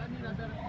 I need a better if